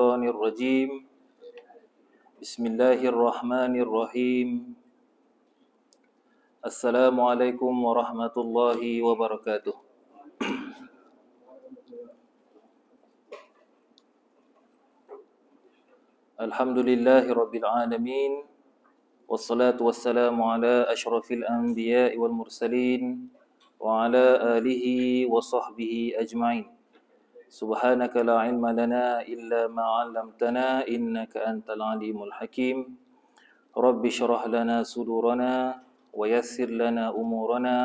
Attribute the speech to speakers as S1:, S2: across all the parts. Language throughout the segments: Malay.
S1: الشيطان الرجيم. بسم الله الرحمن الرحيم. السلام عليكم ورحمة الله وبركاته. الحمد لله رب العالمين والصلاة والسلام على أشرف الأنبياء والمرسلين وعلى آله وصحبه أجمعين. سبحانك لا علم لنا إلا ما علمتنا إنك أنت العليم الحكيم رب اشرح لنا صدورنا ويسر لنا أمورنا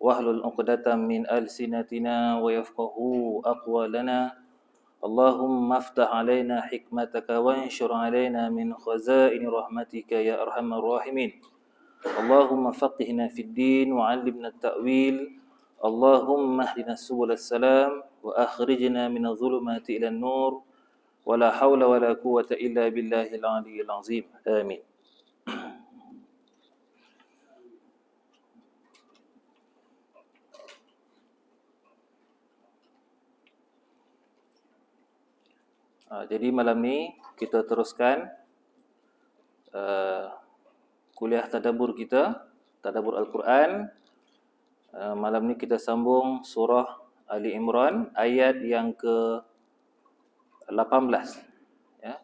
S1: واهلل عقدة من ألسنتنا ويفقه أقوالنا اللهم افتح علينا حكمتك وانشر علينا من خزائن رحمتك يا أرحم الراحمين اللهم فقهنا في الدين وعلمنا التأويل اللهم اهدنا سبل السلام وأخرجنا من الظلمات إلى النور ولا حول ولا قوة إلا بالله العلي العظيم آمين Uh, jadi malam ni kita teruskan uh, kuliah tadabur kita, tadabur Al-Quran. Uh, malam ni kita sambung surah Ali Imran ayat yang ke 18. Ya.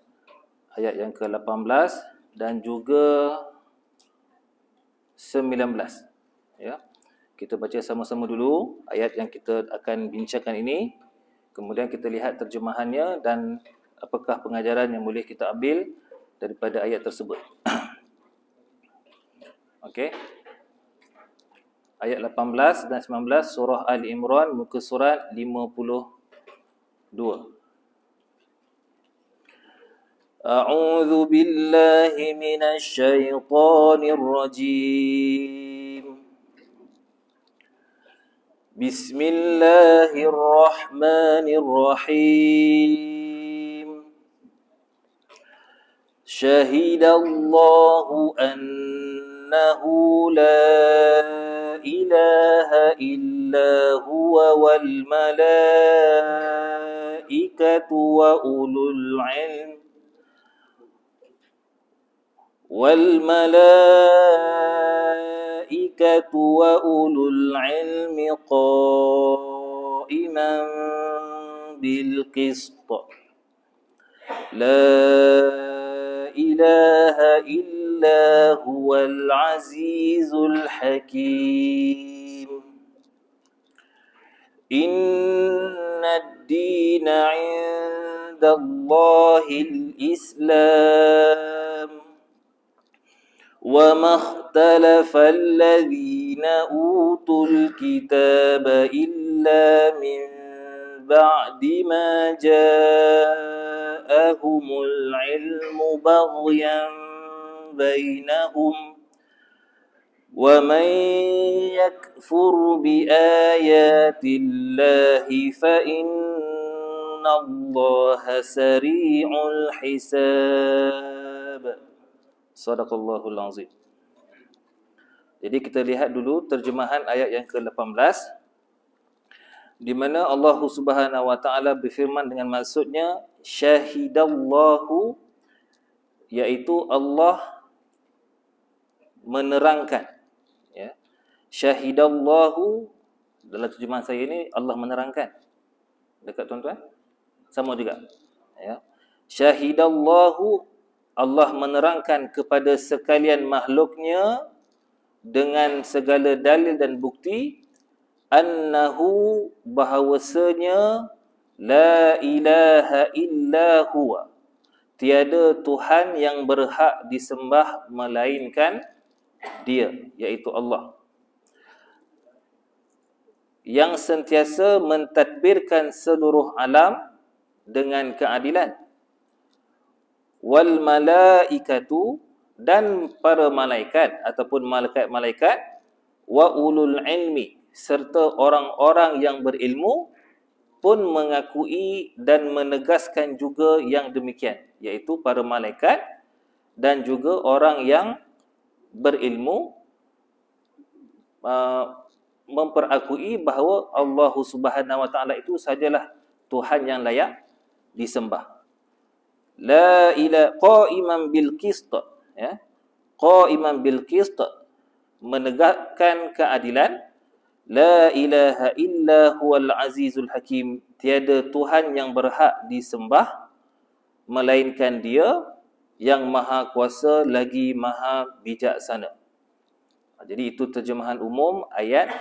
S1: Ayat yang ke 18 dan juga 19. Ya. Kita baca sama-sama dulu ayat yang kita akan bincangkan ini Kemudian kita lihat terjemahannya dan apakah pengajaran yang boleh kita ambil daripada ayat tersebut. Okey Ayat 18 dan 19 surah Ali Imran muka surat 52. A'udzu billahi minasy syaithanir rajim. بسم الله الرحمن الرحيم شهد الله أنه لا إله إلا هو والملائكة وأولو العلم. والملائكة الملائكة وأولو العلم قائما بالقسط. لا إله إلا هو العزيز الحكيم. إن الدين عند الله الإسلام. وما اختلف الذين أوتوا الكتاب إلا من بعد ما جاءهم العلم بغيا بينهم ومن يكفر بآيات الله فإن الله سريع الحساب Sadaqallahul azim. Jadi kita lihat dulu terjemahan ayat yang ke-18 di mana Allah Subhanahu wa taala berfirman dengan maksudnya syahidallahu iaitu Allah menerangkan. Ya. Syahidallahu dalam terjemahan saya ini Allah menerangkan. Dekat tuan-tuan? Sama juga. Ya. Syahidallahu Allah menerangkan kepada sekalian makhluknya dengan segala dalil dan bukti annahu bahawasanya la ilaha illa huwa. Tiada tuhan yang berhak disembah melainkan dia iaitu Allah. Yang sentiasa mentadbirkan seluruh alam dengan keadilan. Wal malaikatu dan para malaikat ataupun malaikat-malaikat wa ulul ilmi serta orang-orang yang berilmu pun mengakui dan menegaskan juga yang demikian iaitu para malaikat dan juga orang yang berilmu uh, memperakui bahawa Allah Subhanahu Wa Taala itu sajalah Tuhan yang layak disembah. La ila qa'iman bil qist ya. Qa'iman bil qist menegakkan keadilan la ilaha illa huwal azizul hakim. Tiada tuhan yang berhak disembah melainkan dia yang maha kuasa lagi maha bijaksana. Jadi itu terjemahan umum ayat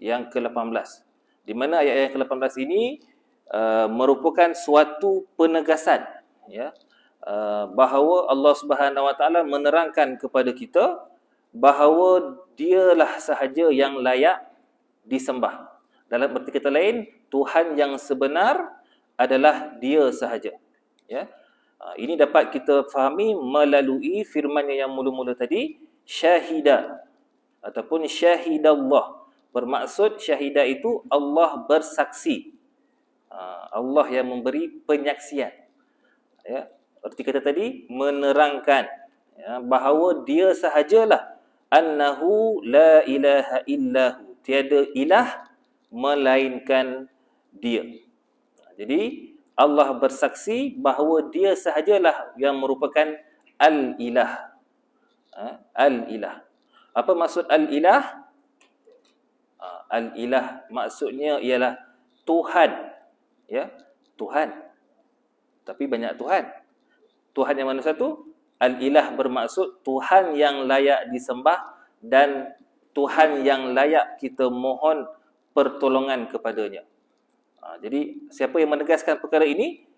S1: yang ke-18 di mana ayat yang ke-18 ini uh, merupakan suatu penegasan ya uh, bahawa Allah Subhanahu Wa Taala menerangkan kepada kita bahawa dialah sahaja yang layak disembah. Dalam arti kata lain, Tuhan yang sebenar adalah dia sahaja. Ya. Uh, ini dapat kita fahami melalui firman-Nya yang mula-mula tadi, syahida ataupun syahidallah. Bermaksud syahida itu Allah bersaksi. Uh, Allah yang memberi penyaksian. Ya, seperti kata tadi menerangkan ya, bahawa dia sahajalah annahu la ilaha illahu tiada ilah melainkan dia. Jadi Allah bersaksi bahawa dia sahajalah yang merupakan al-ilah. Ha? al-ilah. Apa maksud al-ilah? Ha, al-ilah maksudnya ialah Tuhan. Ya Tuhan. Tapi banyak Tuhan. Tuhan yang mana satu? Al-ilah bermaksud Tuhan yang layak disembah dan Tuhan yang layak kita mohon pertolongan kepadanya. Ha, jadi siapa yang menegaskan perkara ini?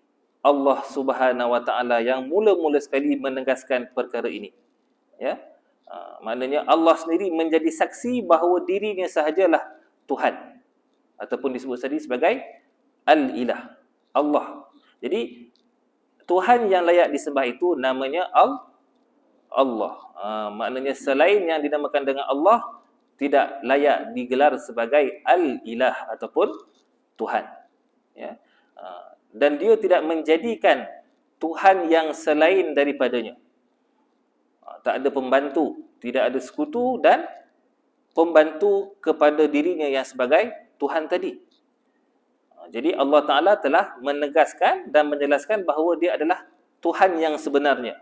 S1: Allah Subhanahu Wa Taala yang mula-mula sekali menegaskan perkara ini. Ya. Ha, maknanya Allah sendiri menjadi saksi bahawa dirinya sahajalah Tuhan ataupun disebut tadi sebagai Al-Ilah. Allah. Jadi Tuhan yang layak disembah itu namanya Al Allah. Ha, maknanya selain yang dinamakan dengan Allah tidak layak digelar sebagai Al-Ilah ataupun Tuhan. Ya. Ha, dan dia tidak menjadikan Tuhan yang selain daripadanya. Ha, tak ada pembantu, tidak ada sekutu dan pembantu kepada dirinya yang sebagai Tuhan tadi. Jadi Allah Ta'ala telah menegaskan dan menjelaskan bahawa dia adalah Tuhan yang sebenarnya.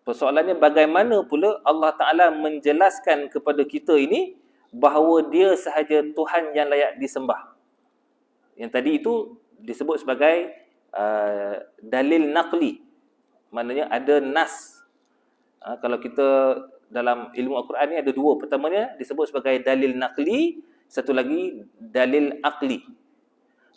S1: Persoalannya bagaimana pula Allah Ta'ala menjelaskan kepada kita ini bahawa dia sahaja Tuhan yang layak disembah. Yang tadi itu disebut sebagai uh, dalil naqli. Maknanya ada nas. Uh, kalau kita dalam ilmu Al-Quran ni ada dua. Pertamanya disebut sebagai dalil naqli satu lagi dalil akli.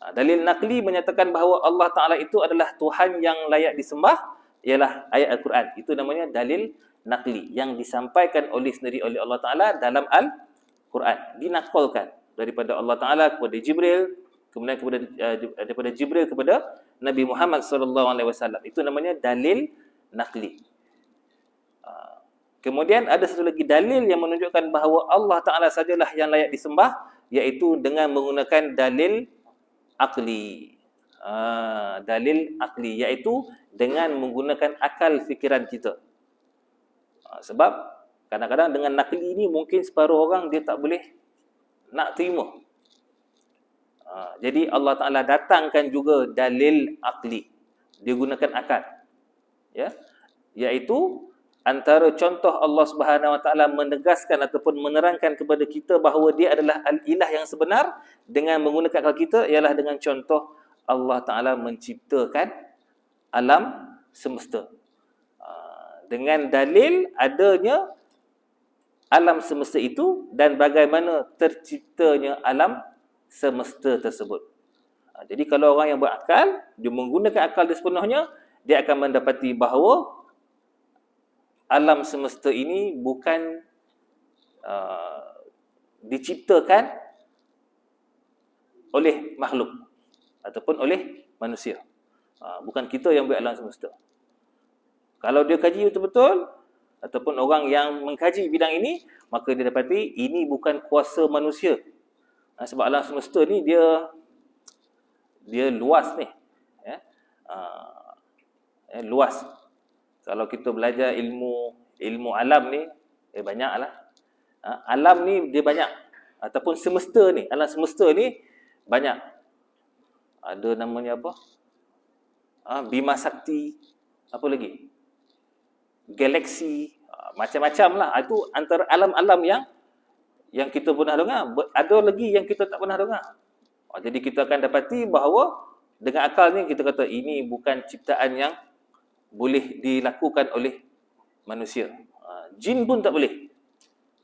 S1: Ha, dalil nakli menyatakan bahawa Allah Taala itu adalah Tuhan yang layak disembah ialah ayat Al-Quran. Itu namanya dalil nakli yang disampaikan oleh sendiri oleh Allah Taala dalam Al-Quran. Dinakalkan daripada Allah Taala kepada Jibril, kemudian kepada uh, daripada Jibril kepada Nabi Muhammad sallallahu alaihi wasallam. Itu namanya dalil nakli. Kemudian ada satu lagi dalil yang menunjukkan bahawa Allah Ta'ala sajalah yang layak disembah iaitu dengan menggunakan dalil akli. Ha, dalil akli iaitu dengan menggunakan akal fikiran kita. Ha, sebab kadang-kadang dengan nakli ini mungkin separuh orang dia tak boleh nak terima. Ha, jadi Allah Ta'ala datangkan juga dalil akli. Dia gunakan akal. Ya, Iaitu antara contoh Allah Subhanahu Wa Taala menegaskan ataupun menerangkan kepada kita bahawa dia adalah al-ilah yang sebenar dengan menggunakan akal kita ialah dengan contoh Allah Taala menciptakan alam semesta. Ah, dengan dalil adanya alam semesta itu dan bagaimana terciptanya alam semesta tersebut. Ah, jadi kalau orang yang berakal, dia menggunakan akal dia sepenuhnya, dia akan mendapati bahawa alam semesta ini bukan uh, diciptakan oleh makhluk ataupun oleh manusia. Uh, bukan kita yang buat alam semesta. Kalau dia kaji betul-betul ataupun orang yang mengkaji bidang ini, maka dia dapati ini bukan kuasa manusia. Uh, sebab alam semesta ni dia dia luas ni. Ya. Uh, eh, luas kalau kita belajar ilmu ilmu alam ni eh banyaklah ha, alam ni dia banyak ataupun semesta ni alam semesta ni banyak ada namanya apa ha, Bima Sakti, apa lagi? Galaksi, ha, macam-macam lah. Itu antara alam-alam yang yang kita pernah dengar. Ada lagi yang kita tak pernah dengar. Ha, jadi kita akan dapati bahawa dengan akal ni kita kata ini bukan ciptaan yang boleh dilakukan oleh manusia. Ha, jin pun tak boleh.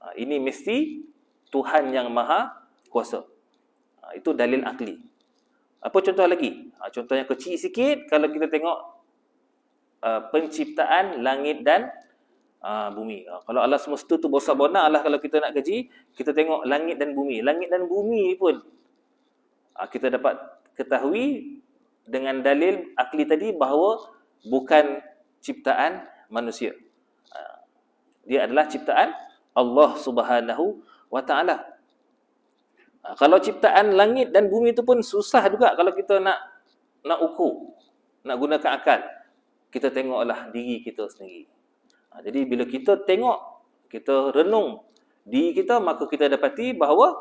S1: Ha, ini mesti Tuhan yang maha kuasa. Ha, itu dalil akli. Apa contoh lagi? Ha, contoh yang kecil sikit kalau kita tengok uh, penciptaan langit dan uh, bumi. Uh, kalau Allah semesta tu besar benar Allah kalau kita nak kaji, kita tengok langit dan bumi. Langit dan bumi pun uh, kita dapat ketahui dengan dalil akli tadi bahawa bukan ciptaan manusia. Uh, dia adalah ciptaan Allah Subhanahu wa taala. Uh, kalau ciptaan langit dan bumi itu pun susah juga kalau kita nak nak ukur, nak gunakan akal. Kita tengoklah diri kita sendiri. Ha, jadi bila kita tengok, kita renung diri kita, maka kita dapati bahawa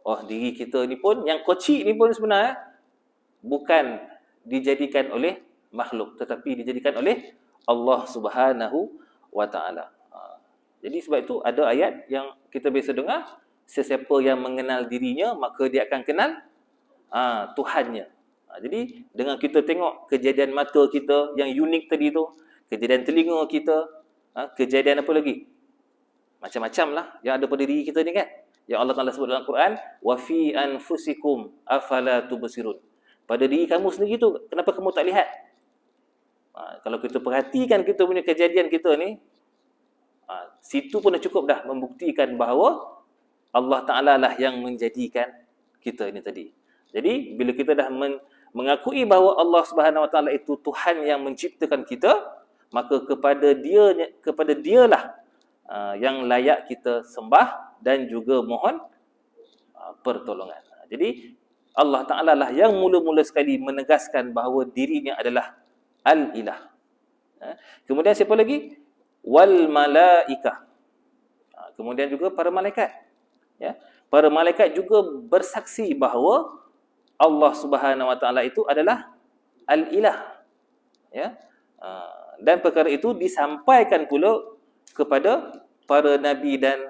S1: oh diri kita ni pun, yang kecil ni pun sebenarnya bukan dijadikan oleh makhluk, tetapi dijadikan oleh Allah subhanahu wa ta'ala. Ha, jadi sebab itu ada ayat yang kita biasa dengar, sesiapa yang mengenal dirinya, maka dia akan kenal uh, Tuhannya. Ha, jadi dengan kita tengok kejadian mata kita yang unik tadi tu, kejadian telinga kita, ha, kejadian apa lagi? Macam-macam lah yang ada pada diri kita ni kan. Yang Allah Taala sebut dalam Quran, wa fi anfusikum afala tubsirun. Pada diri kamu sendiri tu kenapa kamu tak lihat? Ha, kalau kita perhatikan kita punya kejadian kita ni, ha, situ pun dah cukup dah membuktikan bahawa Allah Taala lah yang menjadikan kita ini tadi. Jadi bila kita dah men, mengakui bahawa Allah Subhanahu Wa Taala itu Tuhan yang menciptakan kita, maka kepada dia kepada dialah uh, yang layak kita sembah dan juga mohon uh, pertolongan. Jadi Allah Taala lah yang mula-mula sekali menegaskan bahawa dirinya adalah al-ilah. Uh, kemudian siapa lagi? Wal malaikah. Uh, kemudian juga para malaikat. Ya. Para malaikat juga bersaksi bahawa Allah Subhanahu Wa Taala itu adalah al-ilah. Ya. Uh, dan perkara itu disampaikan pula kepada para nabi dan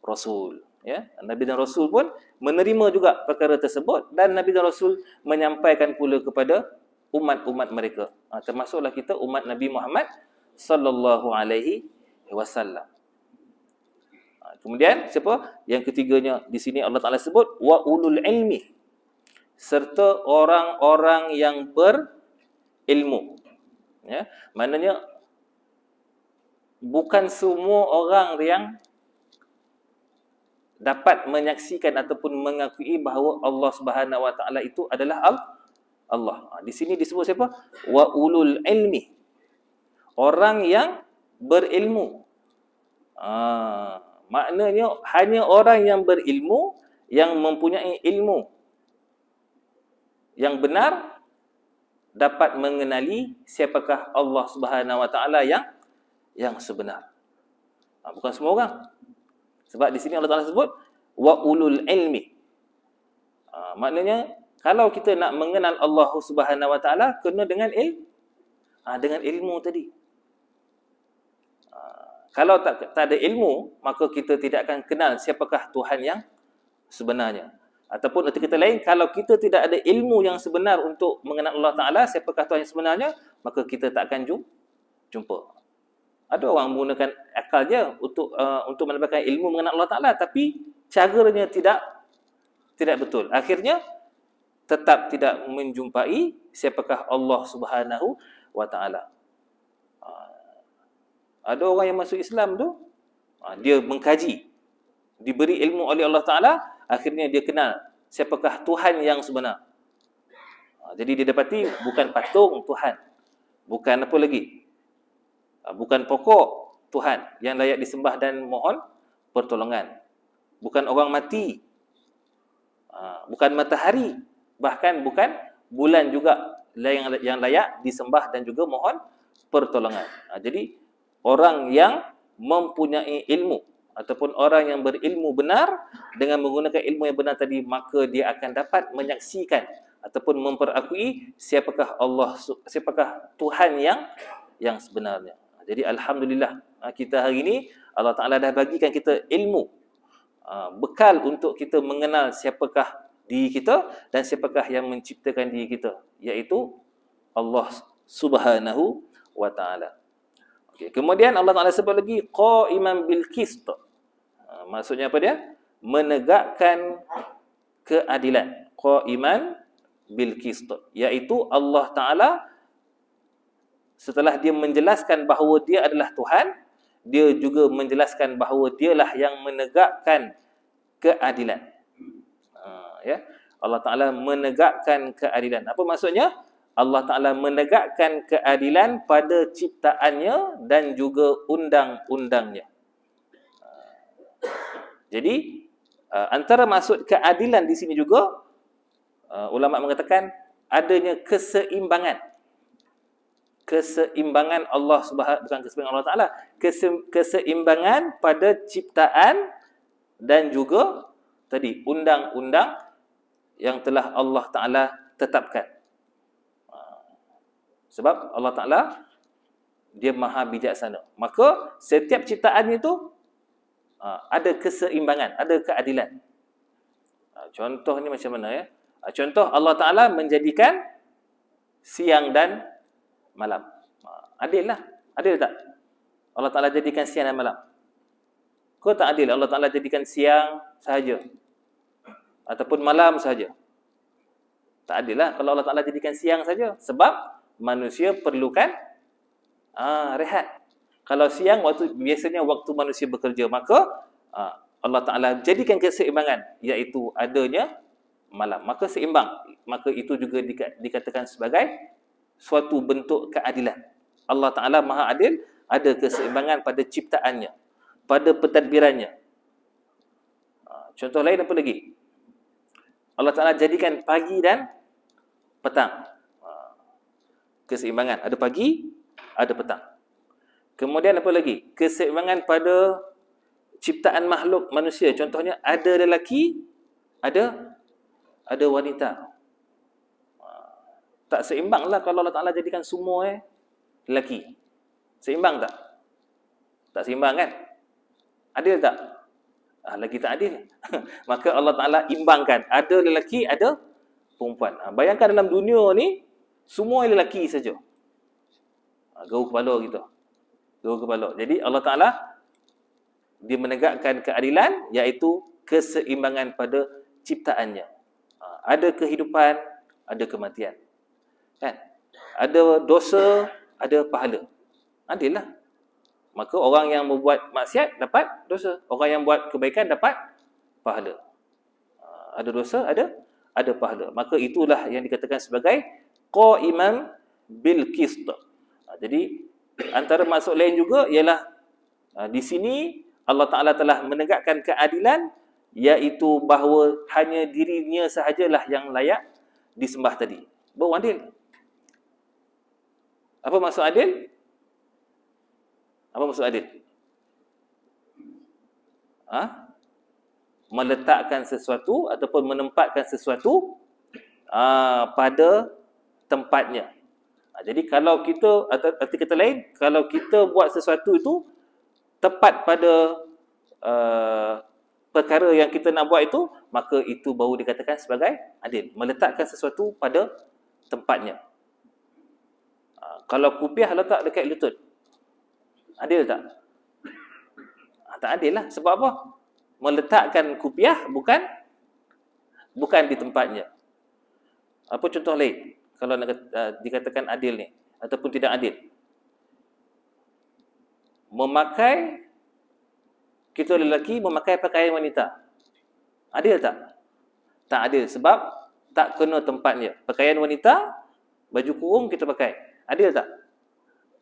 S1: rasul ya nabi dan rasul pun menerima juga perkara tersebut dan nabi dan rasul menyampaikan pula kepada umat-umat mereka ha, termasuklah kita umat nabi Muhammad sallallahu alaihi wasallam kemudian siapa yang ketiganya di sini Allah Taala sebut wa ulul ilmi serta orang-orang yang berilmu ya maknanya bukan semua orang yang dapat menyaksikan ataupun mengakui bahawa Allah Subhanahu Wa Taala itu adalah Allah. Ha, di sini disebut siapa? Wa ulul ilmi. Orang yang berilmu. Ha, maknanya hanya orang yang berilmu yang mempunyai ilmu yang benar dapat mengenali siapakah Allah Subhanahu Wa Taala yang yang sebenar. Ha, bukan semua orang. Sebab di sini Allah Taala sebut wa ulul ilmi. Ha, maknanya kalau kita nak mengenal Allah Subhanahu Wa Taala kena dengan il ha, dengan ilmu tadi. Kalau tak tak ada ilmu maka kita tidak akan kenal siapakah Tuhan yang sebenarnya. Ataupun arti kata lain, kalau kita tidak ada ilmu yang sebenar untuk mengenal Allah Ta'ala, siapakah Tuhan yang sebenarnya, maka kita tak akan jumpa. Ada orang menggunakan akal je untuk uh, untuk mendapatkan ilmu mengenal Allah Ta'ala, tapi caranya tidak tidak betul. Akhirnya, tetap tidak menjumpai siapakah Allah Subhanahu wa Ta'ala. Ada orang yang masuk Islam tu, uh, dia mengkaji, diberi ilmu oleh Allah Ta'ala, akhirnya dia kenal siapakah Tuhan yang sebenar. Ha, jadi dia dapati bukan patung Tuhan. Bukan apa lagi. Ha, bukan pokok Tuhan yang layak disembah dan mohon pertolongan. Bukan orang mati. Ha, bukan matahari. Bahkan bukan bulan juga yang layak disembah dan juga mohon pertolongan. Jadi orang yang mempunyai ilmu ataupun orang yang berilmu benar dengan menggunakan ilmu yang benar tadi maka dia akan dapat menyaksikan ataupun memperakui siapakah Allah siapakah Tuhan yang yang sebenarnya. Jadi alhamdulillah ha, kita hari ini Allah Taala dah bagikan kita ilmu ha, bekal untuk kita mengenal siapakah diri kita dan siapakah yang menciptakan diri kita iaitu Allah Subhanahu wa taala. Okey, kemudian Allah Taala sebut lagi qaiman bil qist. Ha, maksudnya apa dia? Menegakkan keadilan. Qaiman bil qist iaitu Allah Taala setelah dia menjelaskan bahawa dia adalah Tuhan dia juga menjelaskan bahawa dialah yang menegakkan keadilan ha, ya Allah Taala menegakkan keadilan apa maksudnya Allah Taala menegakkan keadilan pada ciptaannya dan juga undang-undangnya ha. jadi uh, antara maksud keadilan di sini juga uh, ulama mengatakan adanya keseimbangan keseimbangan Allah Subhanahu bukan keseimbangan Allah Taala keseimbangan pada ciptaan dan juga tadi undang-undang yang telah Allah Taala tetapkan sebab Allah Taala dia maha bijaksana maka setiap ciptaan itu uh, ada keseimbangan ada keadilan contoh ni macam mana ya Ah, contoh Allah Ta'ala menjadikan siang dan malam. Adil lah. Adil tak? Allah Ta'ala jadikan siang dan malam. Kau tak adil Allah Ta'ala jadikan siang sahaja. Ataupun malam sahaja. Tak adil lah kalau Allah Ta'ala jadikan siang saja. Sebab manusia perlukan aa, rehat. Kalau siang waktu biasanya waktu manusia bekerja. Maka aa, Allah Ta'ala jadikan keseimbangan. Iaitu adanya malam maka seimbang maka itu juga dikatakan sebagai suatu bentuk keadilan Allah Taala Maha Adil ada keseimbangan pada ciptaannya pada pentadbirannya ha, contoh lain apa lagi Allah Taala jadikan pagi dan petang keseimbangan ada pagi ada petang kemudian apa lagi keseimbangan pada ciptaan makhluk manusia contohnya ada lelaki ada ada wanita. Ha, tak seimbang lah kalau Allah Ta'ala jadikan semua eh, lelaki. Seimbang tak? Tak seimbang kan? Adil tak? Ah, lagi tak adil. Maka Allah Ta'ala imbangkan. Ada lelaki, ada perempuan. Ah, bayangkan dalam dunia ni, semua lelaki saja. Ah, Gau kepala kita. Gau kepala. Jadi Allah Ta'ala, dia menegakkan keadilan, iaitu keseimbangan pada ciptaannya ada kehidupan, ada kematian. Kan? Ada dosa, ada pahala. Adil lah. Maka orang yang membuat maksiat dapat dosa. Orang yang buat kebaikan dapat pahala. Ah, ada dosa, ada ada pahala. Maka itulah yang dikatakan sebagai qa'iman bil qist. Ah, jadi antara maksud lain juga ialah ah, di sini Allah Taala telah menegakkan keadilan iaitu bahawa hanya dirinya sahajalah yang layak disembah tadi. Baru adil. Apa maksud adil? Apa maksud adil? Ha? Meletakkan sesuatu ataupun menempatkan sesuatu ha, pada tempatnya. Ha, jadi kalau kita, arti kata lain, kalau kita buat sesuatu itu tepat pada uh, perkara yang kita nak buat itu, maka itu baru dikatakan sebagai adil. Meletakkan sesuatu pada tempatnya. Ha, kalau kupiah letak dekat lutut, adil tak? Ha, tak adil lah. Sebab apa? Meletakkan kupiah bukan bukan di tempatnya. Apa contoh lain? Kalau nak uh, dikatakan adil ni ataupun tidak adil. Memakai kita lelaki memakai pakaian wanita. Adil tak? Tak adil sebab tak kena tempatnya. Pakaian wanita, baju kurung kita pakai. Adil tak?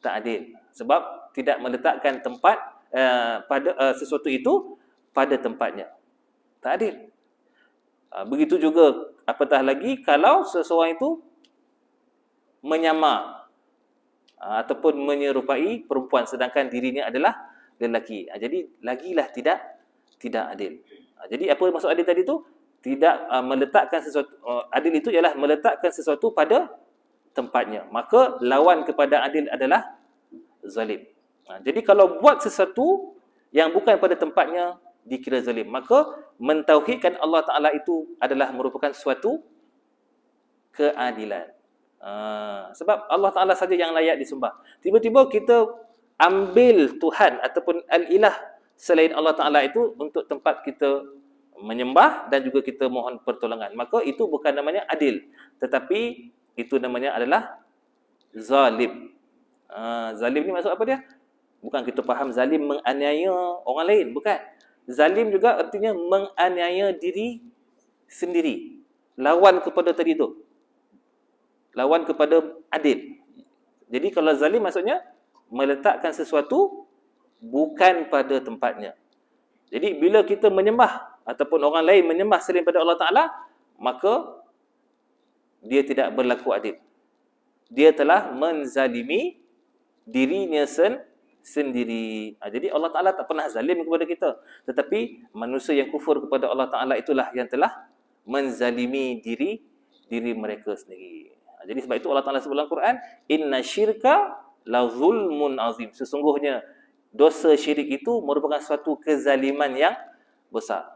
S1: Tak adil. Sebab tidak meletakkan tempat uh, pada uh, sesuatu itu pada tempatnya. Tak adil. Uh, begitu juga apatah lagi kalau seseorang itu menyamar uh, ataupun menyerupai perempuan sedangkan dirinya adalah lelaki. Ha, jadi lagilah tidak tidak adil. Ha, jadi apa maksud adil tadi tu? tidak meletakkan sesuatu adil itu ialah meletakkan sesuatu pada tempatnya. Maka lawan kepada adil adalah zalim. Ha, jadi kalau buat sesuatu yang bukan pada tempatnya dikira zalim. Maka mentauhidkan Allah Taala itu adalah merupakan suatu keadilan. Uh, sebab Allah Taala saja yang layak disembah. Tiba-tiba kita ambil Tuhan ataupun al-ilah selain Allah Taala itu untuk tempat kita menyembah dan juga kita mohon pertolongan. Maka itu bukan namanya adil. Tetapi itu namanya adalah zalim. Uh, zalim ni maksud apa dia? Bukan kita faham zalim menganiaya orang lain. Bukan. Zalim juga artinya menganiaya diri sendiri. Lawan kepada tadi tu. Lawan kepada adil. Jadi kalau zalim maksudnya meletakkan sesuatu bukan pada tempatnya. Jadi bila kita menyembah ataupun orang lain menyembah selain pada Allah Ta'ala, maka dia tidak berlaku adil. Dia telah menzalimi dirinya sen sendiri. Ha, jadi Allah Ta'ala tak pernah zalim kepada kita. Tetapi manusia yang kufur kepada Allah Ta'ala itulah yang telah menzalimi diri diri mereka sendiri. Ha, jadi sebab itu Allah Ta'ala sebut dalam Quran, Inna syirka la zulmun azim. Sesungguhnya dosa syirik itu merupakan suatu kezaliman yang besar.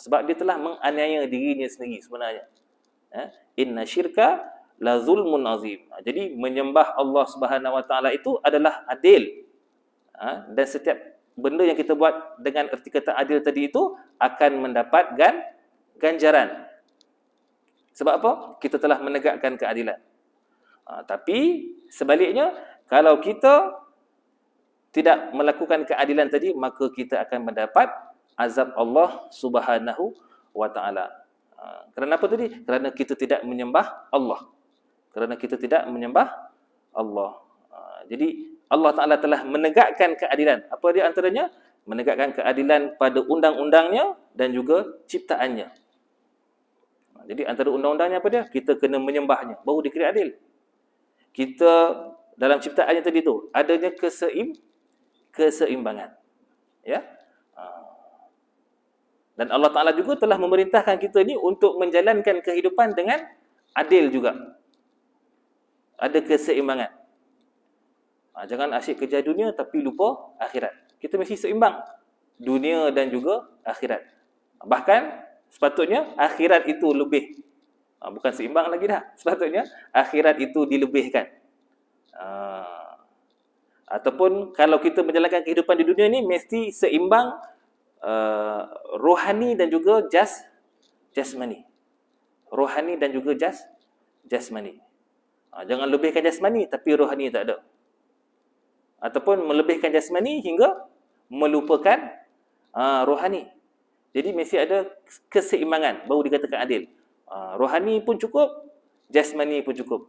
S1: Sebab dia telah menganiaya dirinya sendiri sebenarnya. Eh? Inna syirka la zulmun azim. Ha, jadi menyembah Allah Subhanahu Wa Taala itu adalah adil. Ha? Dan setiap benda yang kita buat dengan erti kata adil tadi itu akan mendapat gan ganjaran. Sebab apa? Kita telah menegakkan keadilan. Ha, tapi sebaliknya kalau kita tidak melakukan keadilan tadi maka kita akan mendapat azab Allah Subhanahu wa taala. Ha, kerana apa tadi? Kerana kita tidak menyembah Allah. Kerana kita tidak menyembah Allah. Ha, jadi Allah Taala telah menegakkan keadilan. Apa dia antaranya? Menegakkan keadilan pada undang-undangnya dan juga ciptaannya. Ha, jadi antara undang-undangnya apa dia? Kita kena menyembahnya baru dikira adil. Kita dalam ciptaannya tadi tu adanya keseim keseimbangan. Ya? Dan Allah Ta'ala juga telah memerintahkan kita ni untuk menjalankan kehidupan dengan adil juga. Ada keseimbangan. Ha, jangan asyik kerja dunia tapi lupa akhirat. Kita mesti seimbang. Dunia dan juga akhirat. Bahkan sepatutnya akhirat itu lebih. Ha, bukan seimbang lagi dah. Sepatutnya akhirat itu dilebihkan. Ha, ataupun kalau kita menjalankan kehidupan di dunia ni mesti seimbang uh, rohani dan juga jas jasmani. Rohani dan juga jas jasmani. Uh, jangan lebihkan jasmani tapi rohani tak ada. Ataupun melebihkan jasmani hingga melupakan uh, rohani. Jadi mesti ada keseimbangan. Baru dikatakan adil. Uh, rohani pun cukup, jasmani pun cukup.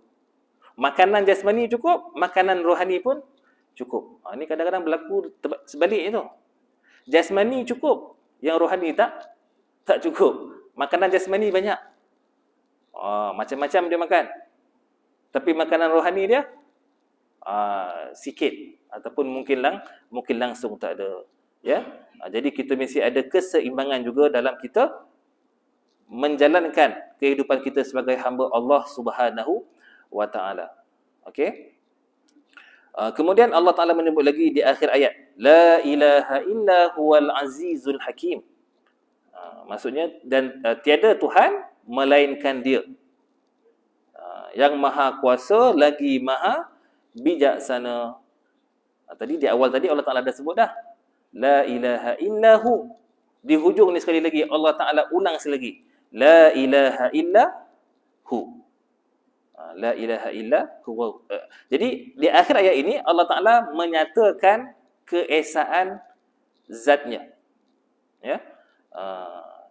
S1: Makanan jasmani cukup, makanan rohani pun cukup. Uh, ini kadang-kadang berlaku sebalik itu jasmani cukup yang rohani tak tak cukup. Makanan jasmani banyak. Oh, macam-macam dia makan. Tapi makanan rohani dia uh, sikit. Ataupun mungkin lang mungkin langsung tak ada ya uh, jadi kita mesti ada keseimbangan juga dalam kita menjalankan kehidupan kita sebagai hamba Allah Subhanahu wa taala okey Uh, kemudian Allah Taala menyebut lagi di akhir ayat, la ilaha illa huwal azizul hakim. Uh, maksudnya dan uh, tiada Tuhan melainkan Dia. Uh, yang maha kuasa lagi maha bijaksana. Uh, tadi di awal tadi Allah Taala dah sebut dah. La ilaha illa hu. Di hujung ni sekali lagi Allah Taala ulang sekali lagi. La ilaha illa hu. Ah, la ilaha illa huwa. Eh, jadi di akhir ayat ini Allah Taala menyatakan keesaan zatnya. Ya. Uh,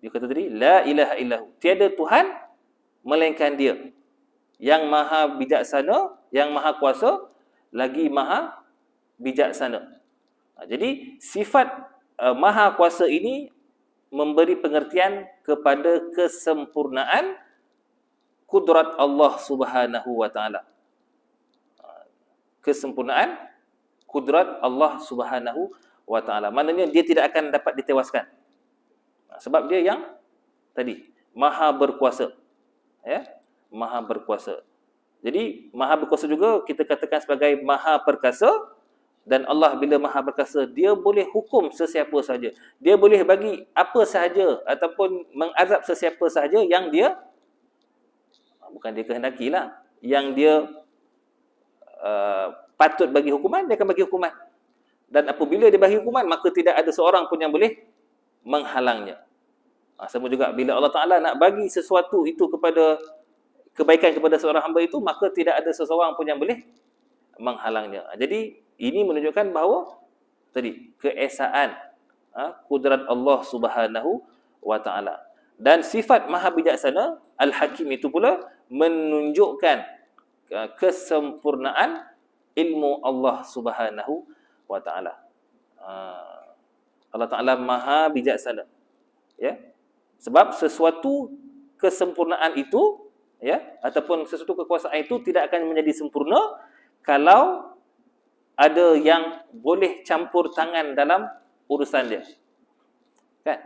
S1: dia kata tadi la ilaha illa hu. Tiada Tuhan melainkan Dia. Yang maha bijaksana, yang maha kuasa, lagi maha bijaksana. Uh, jadi sifat uh, maha kuasa ini memberi pengertian kepada kesempurnaan kudrat Allah Subhanahu wa taala. Kesempurnaan kudrat Allah Subhanahu wa taala. Maknanya dia tidak akan dapat ditewaskan. Sebab dia yang tadi maha berkuasa ya maha berkuasa jadi maha berkuasa juga kita katakan sebagai maha perkasa dan Allah bila maha berkasa dia boleh hukum sesiapa saja dia boleh bagi apa sahaja ataupun mengazab sesiapa sahaja yang dia bukan dia kehendakilah. Yang dia uh, patut bagi hukuman dia akan bagi hukuman. Dan apabila dia bagi hukuman maka tidak ada seorang pun yang boleh menghalangnya. Ha, sama juga bila Allah Taala nak bagi sesuatu itu kepada kebaikan kepada seorang hamba itu maka tidak ada seseorang pun yang boleh menghalangnya. Ha, jadi ini menunjukkan bahawa tadi keesaan ha, kudrat Allah Subhanahu wa taala. Dan sifat maha bijaksana al-hakim itu pula menunjukkan uh, kesempurnaan ilmu Allah Subhanahu wa taala. Uh, Allah Taala maha bijaksana. Ya. Sebab sesuatu kesempurnaan itu ya ataupun sesuatu kekuasaan itu tidak akan menjadi sempurna kalau ada yang boleh campur tangan dalam urusan dia. Kan?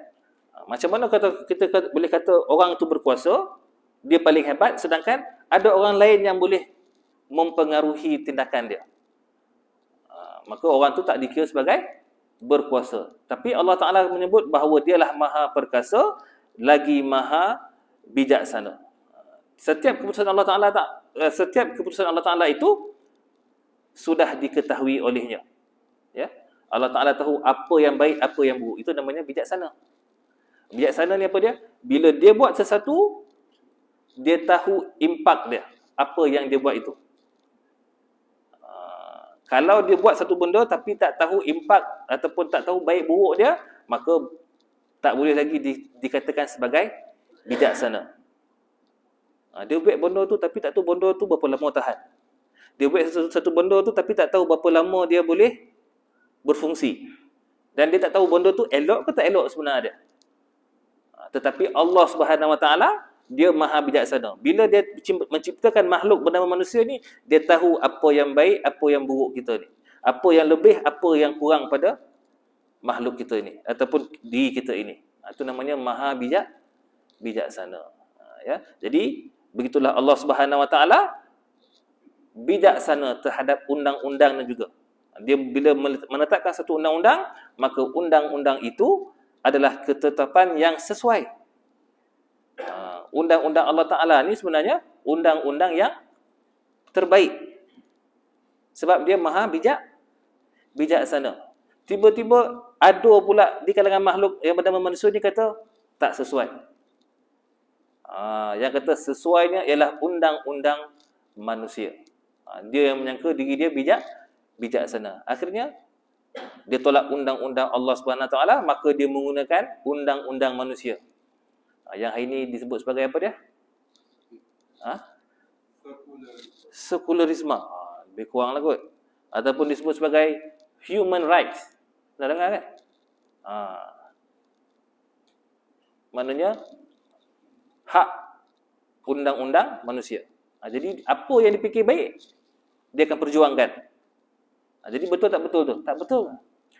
S1: Ha, macam mana kata kita boleh kata orang itu berkuasa, dia paling hebat sedangkan ada orang lain yang boleh mempengaruhi tindakan dia. Ha, maka orang tu tak dikira sebagai berkuasa. Tapi Allah Taala menyebut bahawa dialah maha perkasa lagi maha bijaksana. Ha, setiap keputusan Allah Taala tak eh, setiap keputusan Allah Taala itu sudah diketahui olehnya. Ya. Allah Taala tahu apa yang baik, apa yang buruk. Itu namanya bijaksana. Bijaksana ni apa dia? Bila dia buat sesuatu, dia tahu impak dia. Apa yang dia buat itu. Uh, kalau dia buat satu benda tapi tak tahu impak ataupun tak tahu baik buruk dia, maka tak boleh lagi di, dikatakan sebagai bijaksana. Uh, dia buat benda tu tapi tak tahu benda tu berapa lama tahan. Dia buat satu, satu benda tu tapi tak tahu berapa lama dia boleh berfungsi. Dan dia tak tahu benda tu elok ke tak elok sebenarnya. Ha, tetapi Allah Subhanahu Wa Taala dia maha bijaksana. Bila dia menciptakan makhluk bernama manusia ni, dia tahu apa yang baik, apa yang buruk kita ni. Apa yang lebih, apa yang kurang pada makhluk kita ini ataupun diri kita ini. Ha, itu namanya maha bijak bijaksana. Ha, ya. Jadi begitulah Allah Subhanahu Wa Taala bijaksana terhadap undang-undang dan juga. Dia bila menetapkan satu undang-undang maka undang-undang itu adalah ketetapan yang sesuai. Ha, undang-undang Allah Taala ni sebenarnya undang-undang yang terbaik. Sebab dia maha bijak bijaksana tiba-tiba ada pula di kalangan makhluk yang bernama manusia ni kata tak sesuai. Ha, yang kata sesuainya ialah undang-undang manusia dia yang menyangka diri dia bijak bijaksana. Akhirnya dia tolak undang-undang Allah Subhanahu taala maka dia menggunakan undang-undang manusia. Ha, yang hari ini disebut sebagai apa dia? Ha? Sekularisme. Ha, lebih kuranglah kot. Ataupun disebut sebagai human rights. Dah dengar kan? Ha. Maknanya hak undang-undang manusia. Ha, jadi apa yang dipikir baik dia akan perjuangkan. Ha, jadi betul tak betul tu? Tak betul.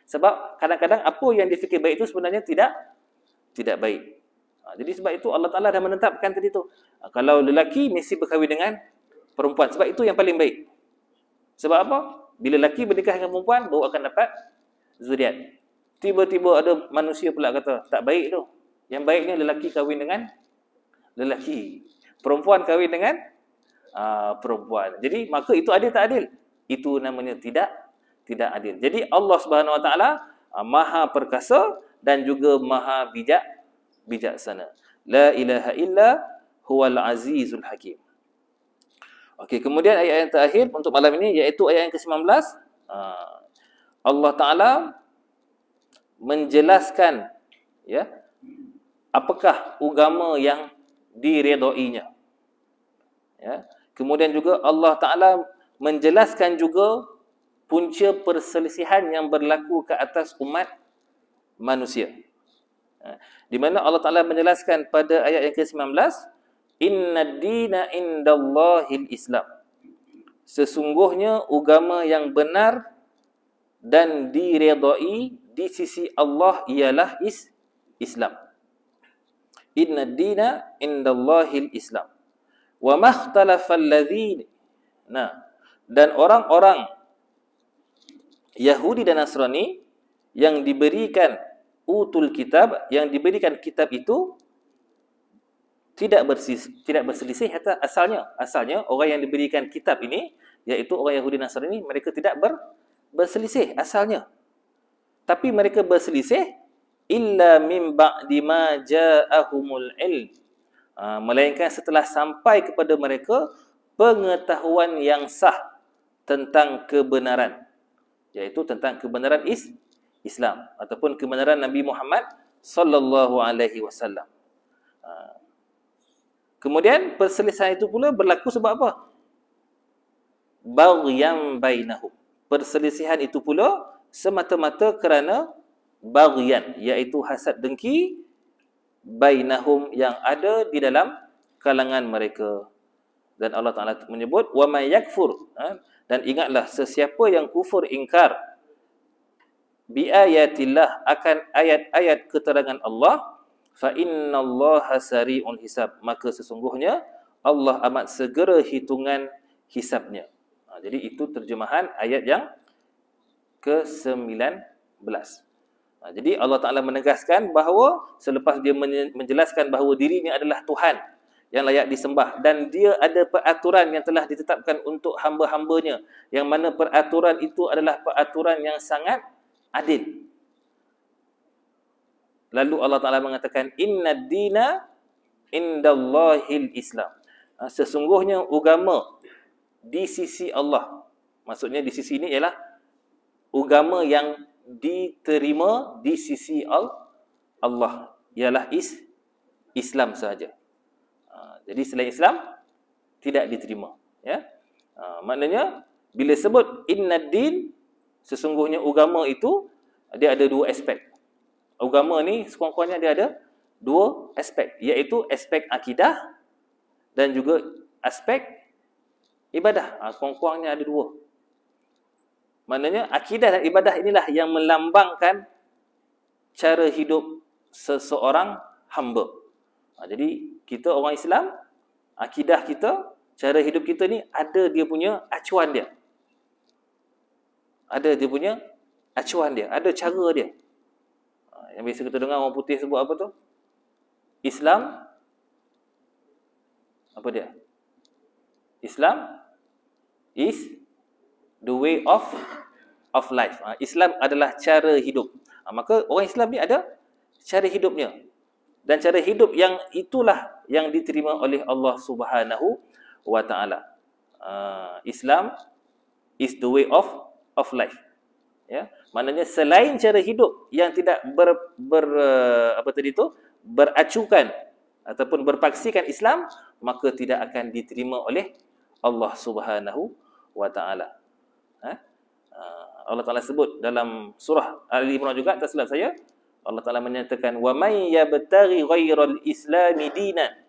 S1: Sebab kadang-kadang apa yang difikir baik itu sebenarnya tidak tidak baik. Ha, jadi sebab itu Allah Taala dah menetapkan tadi tu. Ha, kalau lelaki mesti berkahwin dengan perempuan sebab itu yang paling baik. Sebab apa? Bila lelaki bernikah dengan perempuan baru akan dapat zuriat. Tiba-tiba ada manusia pula kata tak baik tu. Yang baiknya lelaki kahwin dengan lelaki. Perempuan kahwin dengan uh, perempuan. Jadi maka itu adil tak adil? Itu namanya tidak tidak adil. Jadi Allah Subhanahu Wa Taala uh, Maha perkasa dan juga Maha bijak bijaksana. La ilaha illa huwal azizul hakim. Okey, kemudian ayat yang terakhir untuk malam ini iaitu ayat yang ke-19. Uh, Allah Taala menjelaskan ya apakah agama yang diredainya. Ya. Kemudian juga Allah Ta'ala menjelaskan juga punca perselisihan yang berlaku ke atas umat manusia. Ha. Di mana Allah Ta'ala menjelaskan pada ayat yang ke-19, Inna dina indallahil Islam. Sesungguhnya agama yang benar dan diredai di sisi Allah ialah is Islam. inna dina indallahi islam wa makhtalafa alladhina nah dan orang-orang Yahudi dan Nasrani yang diberikan utul kitab yang diberikan kitab itu tidak berselisih, tidak berselisih kata asalnya. Asalnya orang yang diberikan kitab ini iaitu orang Yahudi Nasrani mereka tidak ber, berselisih asalnya. Tapi mereka berselisih illa mim ba'di ma ja'ahumul ilm melainkan setelah sampai kepada mereka pengetahuan yang sah tentang kebenaran iaitu tentang kebenaran is Islam ataupun kebenaran Nabi Muhammad sallallahu alaihi wasallam ha, Kemudian perselisihan itu pula berlaku sebab apa? Baghyan bainahum. Perselisihan itu pula semata-mata kerana baghyan iaitu hasad dengki bainahum yang ada di dalam kalangan mereka. Dan Allah Taala menyebut wa may yakfur ha? dan ingatlah sesiapa yang kufur ingkar bi ayatillah akan ayat-ayat keterangan Allah fa innallaha sari'ul hisab maka sesungguhnya Allah amat segera hitungan hisabnya ha, jadi itu terjemahan ayat yang ke-19 ha, jadi Allah Taala menegaskan bahawa selepas dia menjelaskan bahawa dirinya adalah Tuhan yang layak disembah dan dia ada peraturan yang telah ditetapkan untuk hamba-hambanya yang mana peraturan itu adalah peraturan yang sangat adil Lalu Allah Taala mengatakan inna dina indallahil Islam. Ha, sesungguhnya agama di sisi Allah. Maksudnya di sisi ini ialah agama yang diterima di sisi Allah ialah is Islam sahaja. Ha, jadi selain Islam tidak diterima, ya. Ha, maknanya bila sebut inna din sesungguhnya agama itu dia ada dua aspek agama ni sekurang-kurangnya dia ada dua aspek iaitu aspek akidah dan juga aspek ibadah ha, kurang-kurangnya ada dua maknanya akidah dan ibadah inilah yang melambangkan cara hidup seseorang hamba ha, jadi kita orang Islam akidah kita cara hidup kita ni ada dia punya acuan dia ada dia punya acuan dia ada cara dia yang biasa kita dengar orang putih sebut apa tu? Islam apa dia? Islam is the way of of life. Ha, Islam adalah cara hidup. Ha, maka orang Islam ni ada cara hidupnya. Dan cara hidup yang itulah yang diterima oleh Allah Subhanahu wa taala. Ha, Islam is the way of of life. Ya. Maknanya selain cara hidup yang tidak ber, ber apa tadi tu beracukan ataupun berpaksikan Islam maka tidak akan diterima oleh Allah Subhanahu wa taala. Ha? Ah, Allah Taala sebut dalam surah Ali Imran juga tak silap saya Allah Taala menyatakan wa may yabtaghi ghairal islami dinan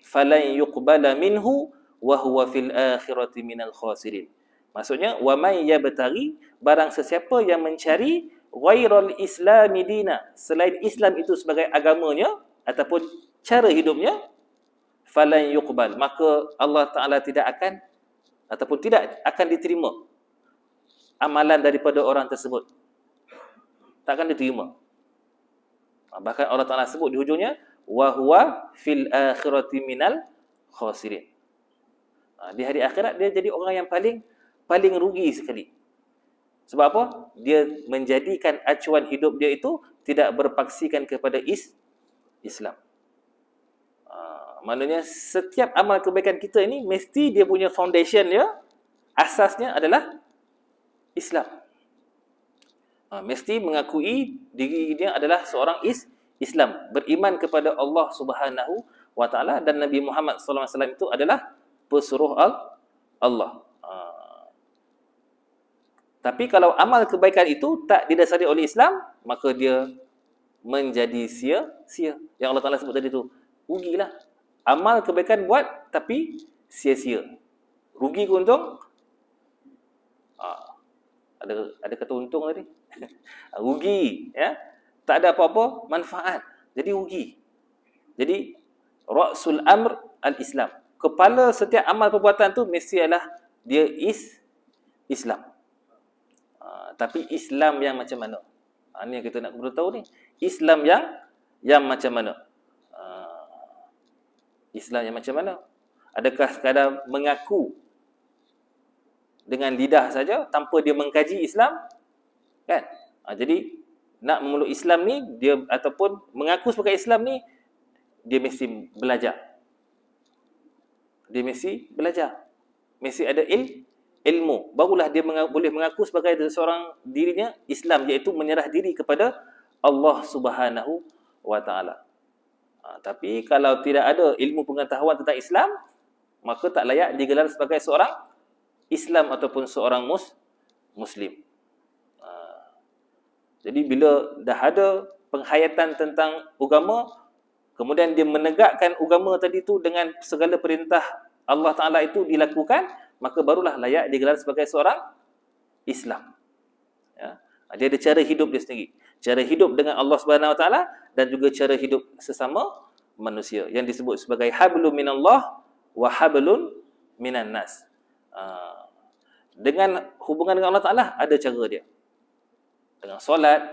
S1: falan yuqbala minhu wa huwa fil akhirati minal khasirin. Maksudnya wa may yabtaghi barang sesiapa yang mencari ghairal islami dina selain Islam itu sebagai agamanya ataupun cara hidupnya falan yuqbal maka Allah Taala tidak akan ataupun tidak akan diterima amalan daripada orang tersebut takkan diterima bahkan Allah Taala sebut di hujungnya huwa fil akhirati minal khasirin di hari akhirat dia jadi orang yang paling paling rugi sekali. Sebab apa? Dia menjadikan acuan hidup dia itu tidak berpaksikan kepada is Islam. Uh, maknanya setiap amal kebaikan kita ini mesti dia punya foundation dia asasnya adalah Islam. Uh, mesti mengakui diri dia adalah seorang is Islam, beriman kepada Allah Subhanahu wa taala dan Nabi Muhammad sallallahu alaihi wasallam itu adalah pesuruh Allah. Tapi kalau amal kebaikan itu tak didasari oleh Islam, maka dia menjadi sia-sia. Yang Allah Taala sebut tadi tu, rugilah. Amal kebaikan buat tapi sia-sia. Rugi ke untung? Ah, ada ada kata untung tadi. rugi, ya. Tak ada apa-apa manfaat. Jadi rugi. Jadi ra'sul amr al-Islam. Kepala setiap amal perbuatan tu mesti adalah dia is Islam. Uh, tapi Islam yang macam mana? Uh, ni yang kita nak perlu tahu ni. Islam yang yang macam mana? Uh, Islam yang macam mana? Adakah sekadar mengaku dengan lidah saja tanpa dia mengkaji Islam? Kan? Uh, jadi nak memeluk Islam ni dia ataupun mengaku sebagai Islam ni dia mesti belajar. Dia mesti belajar. Mesti ada il, ilmu. Barulah dia mengaku, boleh mengaku sebagai seorang dirinya Islam iaitu menyerah diri kepada Allah Subhanahu wa taala. Ha, tapi kalau tidak ada ilmu pengetahuan tentang Islam, maka tak layak digelar sebagai seorang Islam ataupun seorang mus, muslim. Ha, jadi bila dah ada penghayatan tentang agama, kemudian dia menegakkan agama tadi tu dengan segala perintah Allah Taala itu dilakukan maka barulah layak digelar sebagai seorang Islam. Ya. Dia ada cara hidup dia sendiri. Cara hidup dengan Allah Subhanahu Wa Taala dan juga cara hidup sesama manusia yang disebut sebagai hablum minallah wa hablun minan nas ha. dengan hubungan dengan Allah Taala ada cara dia dengan solat